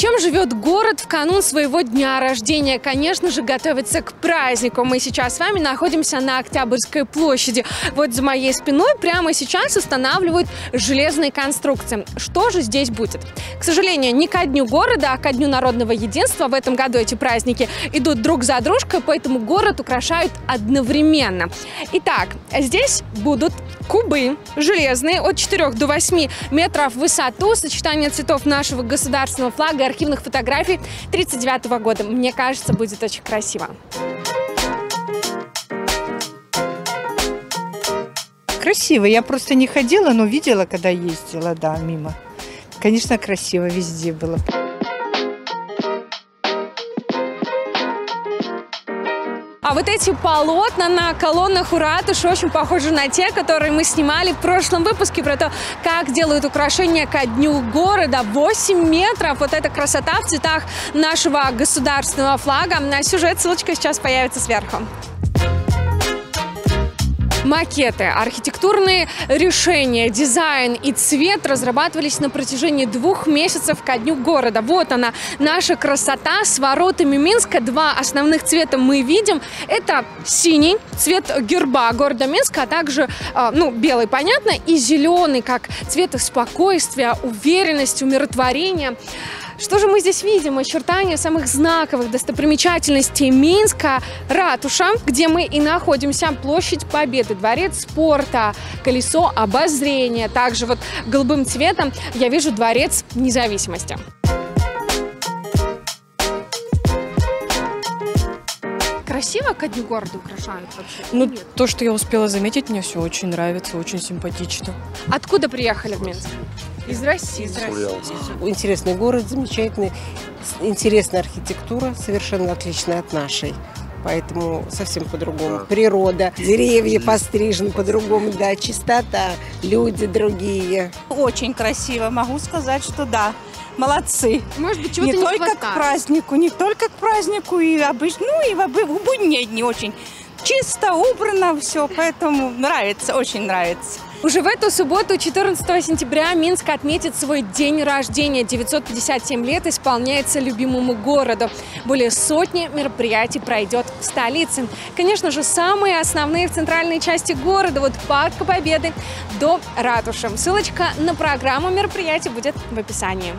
Чем живет город в канун своего дня рождения? Конечно же, готовится к празднику. Мы сейчас с вами находимся на Октябрьской площади. Вот за моей спиной прямо сейчас устанавливают железные конструкции. Что же здесь будет? К сожалению, не ко дню города, а ко дню народного единства. В этом году эти праздники идут друг за дружкой, поэтому город украшают одновременно. Итак, здесь будут кубы железные от 4 до 8 метров в высоту, сочетание цветов нашего государственного флага и архивных фотографий 1939 года. Мне кажется, будет очень красиво. Красиво. Я просто не ходила, но видела, когда ездила, да, мимо. Конечно, красиво везде было. А вот эти полотна на колоннах у ратуши очень похожи на те, которые мы снимали в прошлом выпуске про то, как делают украшения ко дню города. 8 метров. Вот эта красота в цветах нашего государственного флага. На сюжет ссылочка сейчас появится сверху макеты, архитектурные решения, дизайн и цвет разрабатывались на протяжении двух месяцев ко дню города. Вот она, наша красота с воротами Минска. Два основных цвета мы видим. Это синий, цвет герба города Минска, а также, а, ну, белый, понятно, и зеленый, как цвет спокойствия, уверенности, умиротворения. Что же мы здесь видим? Очертания самых знаковых достопримечательностей Минска. Ратуша, где мы и находимся. Площадь Победы, Дворец спорта, Колесо обозрения. Также вот голубым цветом я вижу Дворец независимости. красиво ко дню города украшают вообще? Ну, Нет? то, что я успела заметить, мне все очень нравится, очень симпатично. Откуда приехали в Минск? Из России. Из России. Интересный город, замечательный. Интересная архитектура, совершенно отличная от нашей. Поэтому совсем по-другому. Да. Природа, деревья пострижены по-другому, да, чистота, люди другие. Очень красиво, могу сказать, что да. Молодцы. Может быть, чего-то не, не только хватает. к празднику, не только к празднику, и обычно, ну и в будние дни очень чисто, убрано все, поэтому нравится, очень нравится. Уже в эту субботу, 14 сентября, Минск отметит свой день рождения. 957 лет исполняется любимому городу. Более сотни мероприятий пройдет в столице. Конечно же, самые основные в центральной части города, вот Парка Победы до Ратуши. Ссылочка на программу мероприятий будет в описании.